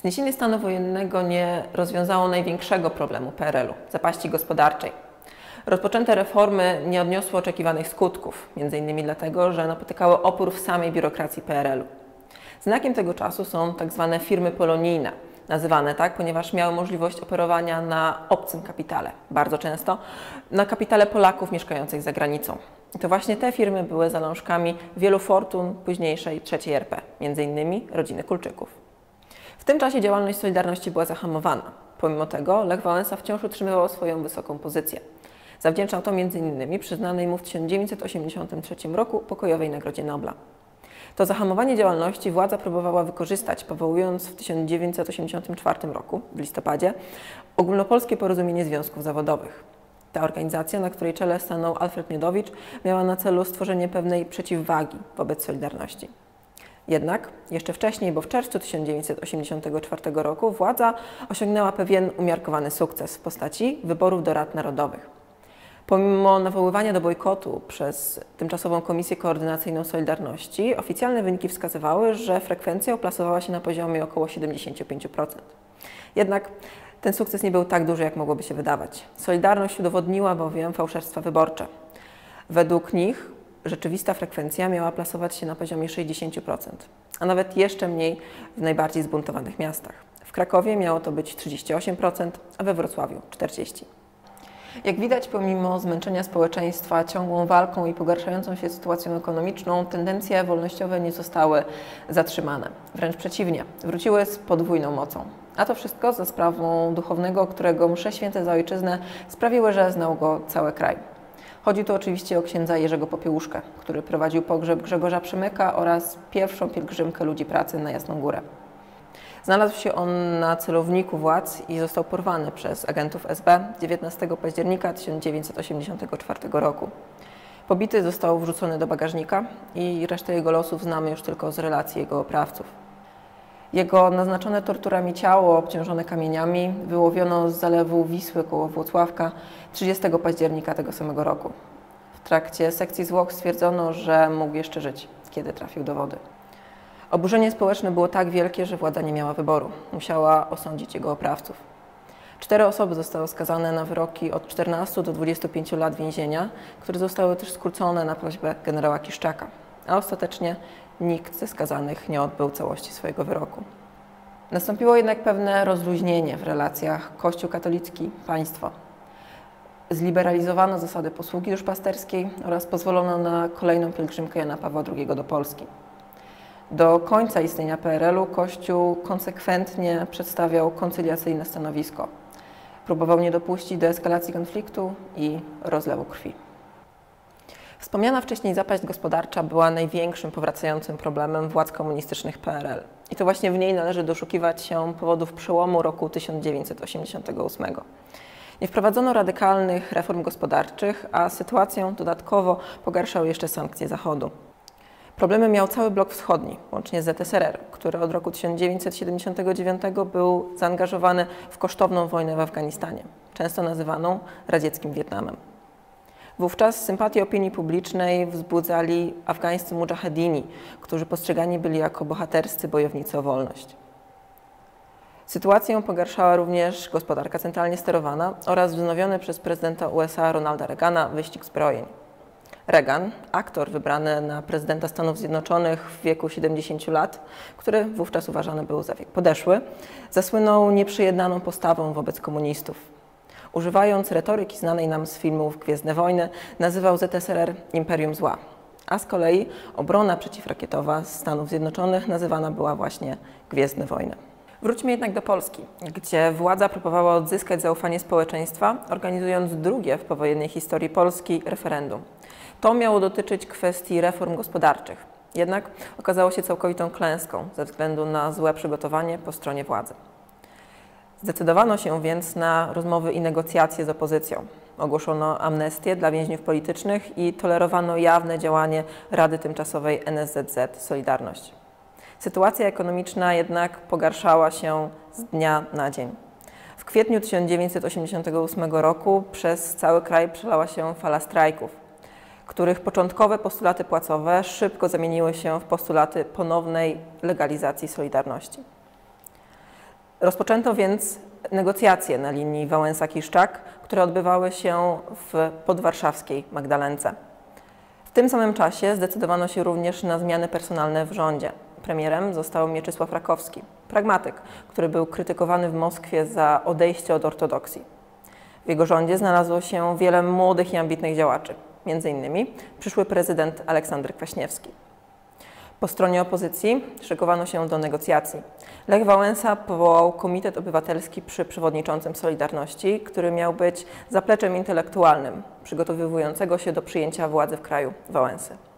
Zniesienie stanu wojennego nie rozwiązało największego problemu PRL-u zapaści gospodarczej. Rozpoczęte reformy nie odniosły oczekiwanych skutków, m.in. dlatego, że napotykały opór w samej biurokracji PRL-u. Znakiem tego czasu są tzw. Tak firmy polonijne, nazywane tak, ponieważ miały możliwość operowania na obcym kapitale, bardzo często na kapitale Polaków mieszkających za granicą. I to właśnie te firmy były zalążkami wielu fortun późniejszej III RP, m.in. rodziny Kulczyków. Tym czasie działalność Solidarności była zahamowana. Pomimo tego Lech Wałęsa wciąż utrzymywał swoją wysoką pozycję. Zawdzięczał to m.in. przyznanej mu w 1983 roku pokojowej Nagrodzie Nobla. To zahamowanie działalności władza próbowała wykorzystać, powołując w 1984 roku, w listopadzie, Ogólnopolskie Porozumienie Związków Zawodowych. Ta organizacja, na której czele stanął Alfred Miodowicz, miała na celu stworzenie pewnej przeciwwagi wobec Solidarności. Jednak jeszcze wcześniej, bo w czerwcu 1984 roku, władza osiągnęła pewien umiarkowany sukces w postaci wyborów do Rad Narodowych. Pomimo nawoływania do bojkotu przez tymczasową Komisję Koordynacyjną Solidarności, oficjalne wyniki wskazywały, że frekwencja oplasowała się na poziomie około 75%. Jednak ten sukces nie był tak duży, jak mogłoby się wydawać. Solidarność udowodniła bowiem fałszerstwa wyborcze. Według nich rzeczywista frekwencja miała plasować się na poziomie 60%, a nawet jeszcze mniej w najbardziej zbuntowanych miastach. W Krakowie miało to być 38%, a we Wrocławiu 40%. Jak widać, pomimo zmęczenia społeczeństwa ciągłą walką i pogarszającą się sytuacją ekonomiczną, tendencje wolnościowe nie zostały zatrzymane. Wręcz przeciwnie, wróciły z podwójną mocą. A to wszystko za sprawą duchownego, którego msze święte za ojczyznę sprawiły, że znał go cały kraj. Chodzi tu oczywiście o księdza Jerzego Popiełuszkę, który prowadził pogrzeb Grzegorza Przemyka oraz pierwszą pielgrzymkę ludzi pracy na Jasną Górę. Znalazł się on na celowniku władz i został porwany przez agentów SB 19 października 1984 roku. Pobity został wrzucony do bagażnika i resztę jego losów znamy już tylko z relacji jego oprawców. Jego naznaczone torturami ciało, obciążone kamieniami, wyłowiono z zalewu Wisły koło Włocławka 30 października tego samego roku. W trakcie sekcji zwłok stwierdzono, że mógł jeszcze żyć, kiedy trafił do wody. Oburzenie społeczne było tak wielkie, że władza nie miała wyboru. Musiała osądzić jego oprawców. Cztery osoby zostały skazane na wyroki od 14 do 25 lat więzienia, które zostały też skrócone na prośbę generała Kiszczaka. A ostatecznie nikt ze skazanych nie odbył całości swojego wyroku. Nastąpiło jednak pewne rozluźnienie w relacjach Kościół katolicki-państwo. Zliberalizowano zasady posługi duszpasterskiej oraz pozwolono na kolejną pielgrzymkę Jana Pawła II do Polski. Do końca istnienia PRL-u Kościół konsekwentnie przedstawiał koncyliacyjne stanowisko. Próbował nie dopuścić do eskalacji konfliktu i rozlewu krwi. Wspomniana wcześniej zapaść gospodarcza była największym powracającym problemem władz komunistycznych PRL. I to właśnie w niej należy doszukiwać się powodów przełomu roku 1988. Nie wprowadzono radykalnych reform gospodarczych, a sytuację dodatkowo pogarszały jeszcze sankcje Zachodu. Problemy miał cały blok wschodni, łącznie z ZSRR, który od roku 1979 był zaangażowany w kosztowną wojnę w Afganistanie, często nazywaną radzieckim Wietnamem. Wówczas sympatię opinii publicznej wzbudzali afgańscy mujahedini, którzy postrzegani byli jako bohaterscy bojownicy o wolność. Sytuację pogarszała również gospodarka centralnie sterowana oraz wznowiony przez prezydenta USA Ronalda Reagana wyścig zbrojeń. Reagan, aktor wybrany na prezydenta Stanów Zjednoczonych w wieku 70 lat, który wówczas uważany był za wiek podeszły, zasłynął nieprzyjednaną postawą wobec komunistów. Używając retoryki znanej nam z filmów Gwiezdne Wojny, nazywał ZSRR Imperium Zła, a z kolei obrona przeciwrakietowa Stanów Zjednoczonych nazywana była właśnie Gwiezdne Wojny. Wróćmy jednak do Polski, gdzie władza próbowała odzyskać zaufanie społeczeństwa, organizując drugie w powojennej historii Polski referendum. To miało dotyczyć kwestii reform gospodarczych. Jednak okazało się całkowitą klęską ze względu na złe przygotowanie po stronie władzy. Zdecydowano się więc na rozmowy i negocjacje z opozycją. Ogłoszono amnestię dla więźniów politycznych i tolerowano jawne działanie Rady Tymczasowej NSZZ Solidarność. Sytuacja ekonomiczna jednak pogarszała się z dnia na dzień. W kwietniu 1988 roku przez cały kraj przelała się fala strajków których początkowe postulaty płacowe szybko zamieniły się w postulaty ponownej legalizacji Solidarności. Rozpoczęto więc negocjacje na linii Wałęsa-Kiszczak, które odbywały się w podwarszawskiej Magdalence. W tym samym czasie zdecydowano się również na zmiany personalne w rządzie. Premierem został Mieczysław Rakowski, pragmatyk, który był krytykowany w Moskwie za odejście od ortodoksji. W jego rządzie znalazło się wiele młodych i ambitnych działaczy, m.in. przyszły prezydent Aleksander Kwaśniewski. Po stronie opozycji szykowano się do negocjacji. Lech Wałęsa powołał Komitet Obywatelski przy przewodniczącym Solidarności, który miał być zapleczem intelektualnym przygotowywującego się do przyjęcia władzy w kraju Wałęsy.